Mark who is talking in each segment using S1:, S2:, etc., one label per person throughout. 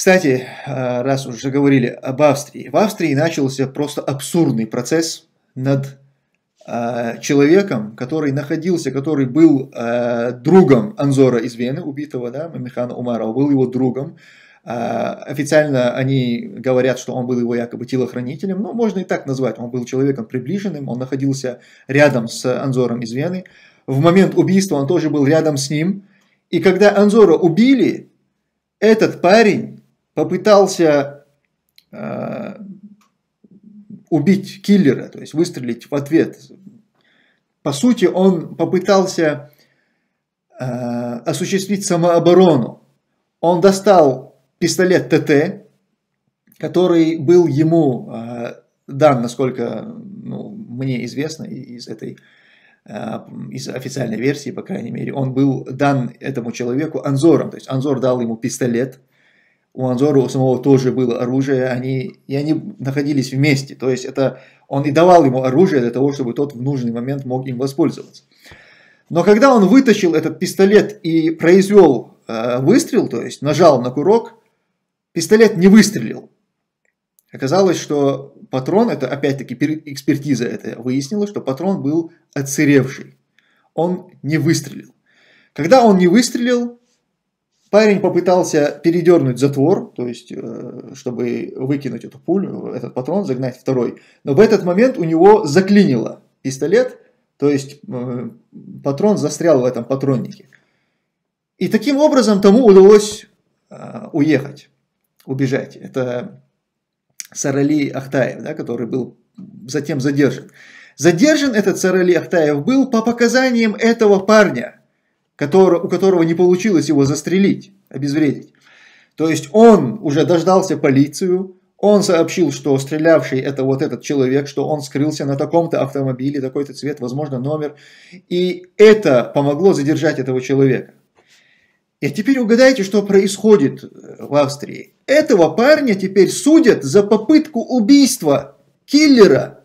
S1: Кстати, э, раз уже говорили об Австрии, в Австрии начался просто абсурдный процесс над э, человеком, который находился, который был э, другом Анзора из Вены, убитого, да, Мамихана Умарова, был его другом. Официально они говорят, что он был его якобы телохранителем, но можно и так назвать. Он был человеком приближенным, он находился рядом с Анзором из Вены. В момент убийства он тоже был рядом с ним. И когда Анзора убили, этот парень попытался э, убить киллера, то есть выстрелить в ответ. По сути, он попытался э, осуществить самооборону. Он достал пистолет ТТ, который был ему э, дан, насколько ну, мне известно из этой из официальной версии, по крайней мере, он был дан этому человеку Анзором. То есть Анзор дал ему пистолет, у Анзора у самого тоже было оружие, они, и они находились вместе. То есть это он и давал ему оружие для того, чтобы тот в нужный момент мог им воспользоваться. Но когда он вытащил этот пистолет и произвел э, выстрел, то есть нажал на курок, пистолет не выстрелил. Оказалось, что патрон, это опять-таки экспертиза это выяснила, что патрон был отсыревший. Он не выстрелил. Когда он не выстрелил, Парень попытался передернуть затвор, то есть, э, чтобы выкинуть эту пулю, этот патрон, загнать второй. Но в этот момент у него заклинило пистолет, то есть э, патрон застрял в этом патроннике. И таким образом тому удалось э, уехать, убежать. Это Сарали Ахтаев, да, который был затем задержан. Задержан этот Сарали Ахтаев был по показаниям этого парня – у которого не получилось его застрелить, обезвредить. То есть он уже дождался полицию, он сообщил, что стрелявший это вот этот человек, что он скрылся на таком-то автомобиле, такой-то цвет, возможно, номер. И это помогло задержать этого человека. И теперь угадайте, что происходит в Австрии. Этого парня теперь судят за попытку убийства киллера.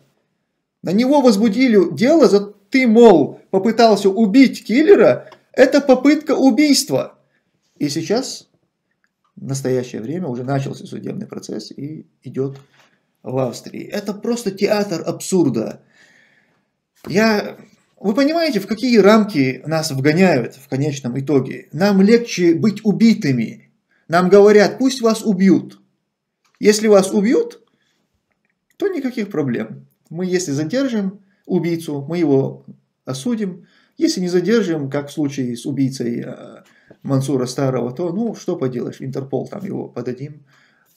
S1: На него возбудили дело за ты, мол, попытался убить киллера, это попытка убийства. И сейчас, в настоящее время, уже начался судебный процесс и идет в Австрии. Это просто театр абсурда. Я... Вы понимаете, в какие рамки нас вгоняют в конечном итоге? Нам легче быть убитыми. Нам говорят, пусть вас убьют. Если вас убьют, то никаких проблем. Мы, если задержим убийцу, мы его осудим, если не задержим, как в случае с убийцей э, Мансура Старого, то, ну, что поделаешь, Интерпол там его подадим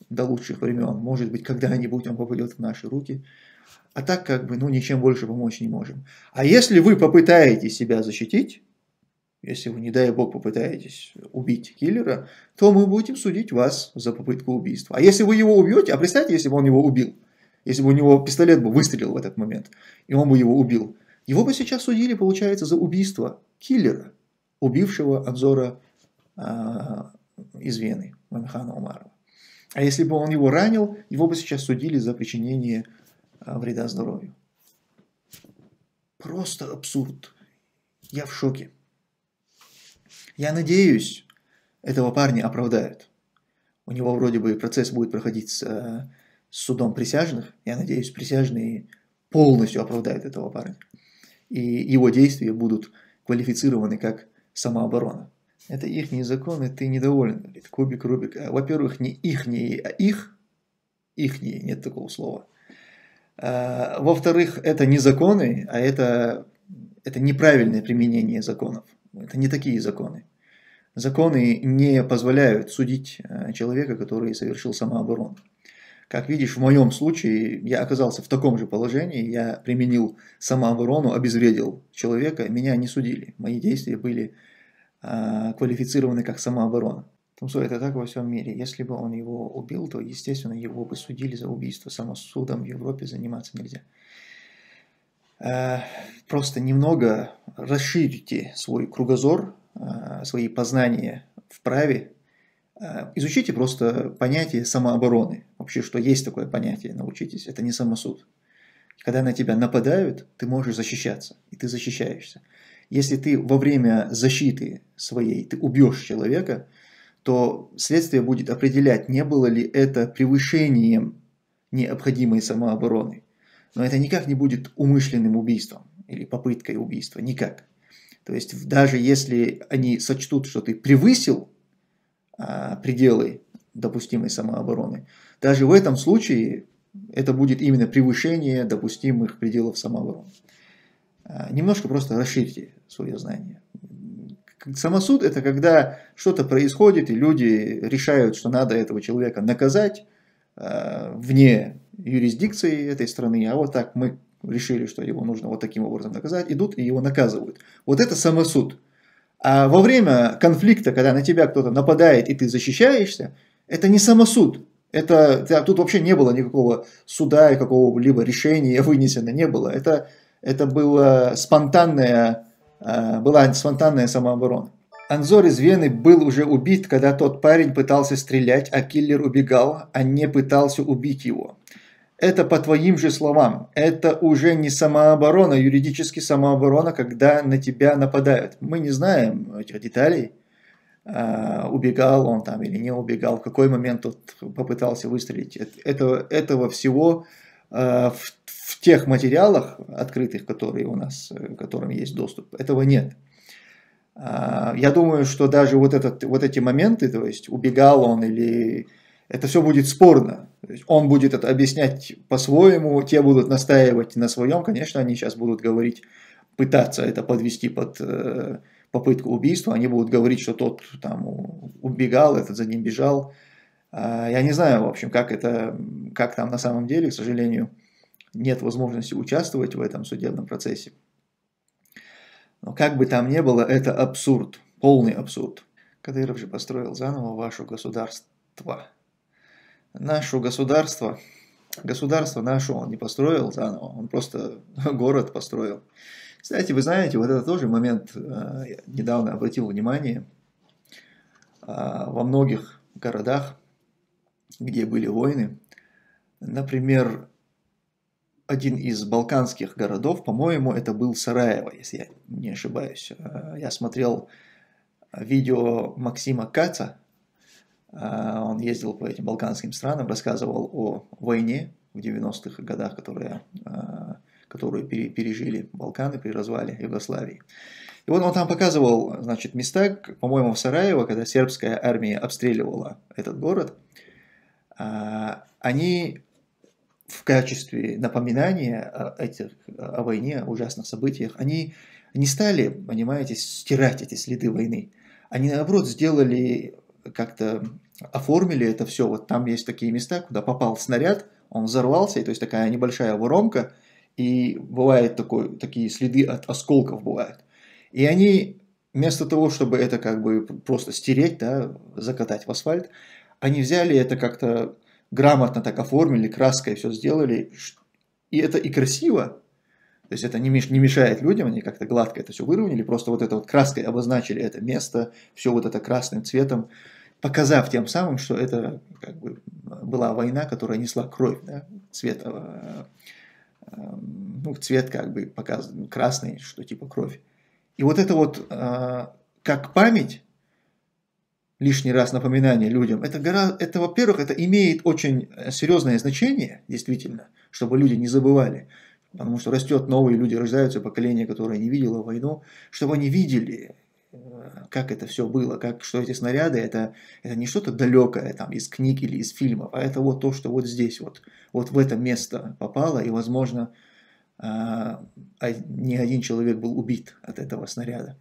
S1: до лучших времен. Может быть, когда-нибудь он попадет в наши руки. А так, как бы, ну, ничем больше помочь не можем. А если вы попытаетесь себя защитить, если вы, не дай бог, попытаетесь убить киллера, то мы будем судить вас за попытку убийства. А если вы его убьете, а представьте, если бы он его убил, если бы у него пистолет бы выстрелил в этот момент, и он бы его убил, его бы сейчас судили, получается, за убийство киллера, убившего Анзора а, из Вены, Мамихана Умарова. А если бы он его ранил, его бы сейчас судили за причинение а, вреда здоровью. Просто абсурд. Я в шоке. Я надеюсь, этого парня оправдают. У него вроде бы процесс будет проходить с, с судом присяжных. Я надеюсь, присяжные полностью оправдают этого парня и его действия будут квалифицированы как самооборона. Это их законы, ты недоволен. Говорит, кубик, Рубик. А, во-первых, не ихние, а их. Ихние, нет такого слова. А, во-вторых, это не законы, а это, это неправильное применение законов. Это не такие законы. Законы не позволяют судить а, человека, который совершил самооборону. Как видишь, в моем случае я оказался в таком же положении, я применил самооборону, обезвредил человека, меня не судили. Мои действия были э, квалифицированы как самооборона. Тумсо это так во всем мире. Если бы он его убил, то, естественно, его бы судили за убийство. Самосудом в Европе заниматься нельзя. Э, просто немного расширите свой кругозор, э, свои познания в праве, изучите просто понятие самообороны. Вообще, что есть такое понятие, научитесь. Это не самосуд. Когда на тебя нападают, ты можешь защищаться, и ты защищаешься. Если ты во время защиты своей, ты убьешь человека, то следствие будет определять, не было ли это превышением необходимой самообороны. Но это никак не будет умышленным убийством или попыткой убийства, никак. То есть даже если они сочтут, что ты превысил пределы допустимой самообороны, даже в этом случае это будет именно превышение допустимых пределов самообороны. А, немножко просто расширьте свое знание. Самосуд – это когда что-то происходит, и люди решают, что надо этого человека наказать э, вне юрисдикции этой страны, а вот так мы решили, что его нужно вот таким образом наказать, идут и его наказывают. Вот это самосуд. А во время конфликта, когда на тебя кто-то нападает и ты защищаешься, это не самосуд. Это, тут вообще не было никакого суда и какого-либо решения вынесено, не было. Это, это было спонтанное Э, была спонтанная самооборона. Анзор из Вены был уже убит, когда тот парень пытался стрелять, а киллер убегал, а не пытался убить его. Это по твоим же словам. Это уже не самооборона, юридически самооборона, когда на тебя нападают. Мы не знаем этих деталей. Uh, убегал он там или не убегал, в какой момент тот попытался выстрелить. Это, этого всего uh, в в тех материалах открытых, которые у нас, которым есть доступ, этого нет. А, я думаю, что даже вот, этот, вот эти моменты, то есть убегал он или это все будет спорно. Он будет это объяснять по-своему, те будут настаивать на своем, конечно, они сейчас будут говорить, пытаться это подвести под э, попытку убийства, они будут говорить, что тот там убегал, этот за ним бежал. А, я не знаю, в общем, как это, как там на самом деле, к сожалению, нет возможности участвовать в этом судебном процессе. Но как бы там ни было, это абсурд, полный абсурд. Кадыров же построил заново ваше государство. Наше государство, государство наше он не построил заново, он просто город построил. Кстати, вы знаете, вот это тоже момент, э, я недавно обратил внимание, а, во многих городах, где были войны, например, один из балканских городов, по-моему, это был Сараево, если я не ошибаюсь. Э, я смотрел видео Максима Каца, он ездил по этим балканским странам, рассказывал о войне в 90-х годах, которые, э, которую пережили Балканы при развале Югославии. И вот он там показывал, значит, места, по-моему, в Сараево, когда сербская армия обстреливала этот город, они в качестве напоминания о, этих, о войне, о ужасных событиях, они не стали, понимаете, стирать эти следы войны. Они, наоборот, сделали, как-то оформили это все. Вот там есть такие места, куда попал снаряд, он взорвался, и то есть такая небольшая воронка, и такой, такие следы от осколков бывают. И они вместо того, чтобы это как бы просто стереть, да, закатать в асфальт, они взяли это как-то грамотно так оформили, краской все сделали, и это и красиво, то есть это не, мешает людям, они как-то гладко это все выровняли, просто вот это вот краской обозначили это место, все вот это красным цветом, показав тем самым, что это как бы была война, которая несла кровь, да, цвет, э, э, ну, цвет как бы показан красный, что типа кровь. И вот это вот э, как память, лишний раз напоминание людям, это, гораздо, это во-первых, это имеет очень серьезное значение, действительно, чтобы люди не забывали, потому что растет новые люди, рождаются поколение, которое не видело войну, чтобы они видели, как это все было, как, что эти снаряды, это, это не что-то далекое там, из книг или из фильмов, а это вот то, что вот здесь, вот, вот в это место попало, и, возможно, а, не один человек был убит от этого снаряда.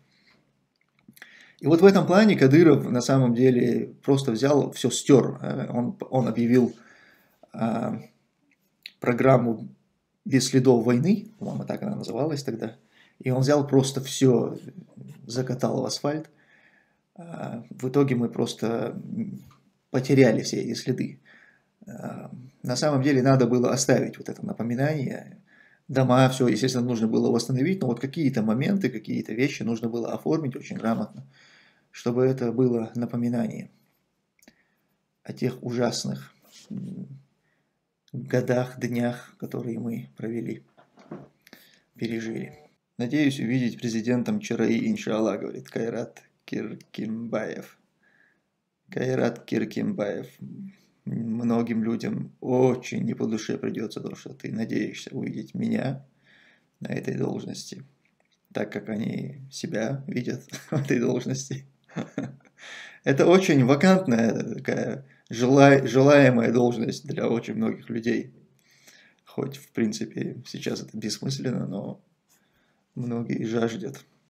S1: И вот в этом плане Кадыров на самом деле просто взял, все стер. Э, он, он объявил программу без следов войны, по-моему, так она называлась тогда. И он взял просто все, закатал в асфальт. А, в итоге мы просто потеряли все эти следы. А, на самом деле надо было оставить вот это напоминание. Дома, все, естественно, нужно было восстановить, но вот какие-то моменты, какие-то вещи нужно было оформить очень грамотно чтобы это было напоминание о тех ужасных годах, днях, которые мы провели, пережили. Надеюсь увидеть президентом Чараи, иншаллах, говорит Кайрат Киркимбаев. Кайрат Киркимбаев. Многим людям очень не по душе придется то, что ты надеешься увидеть меня на этой должности, так как они себя видят в этой должности. Это очень вакантная такая желаемая должность для очень многих людей. Хоть, в принципе, сейчас это бессмысленно, но многие жаждет.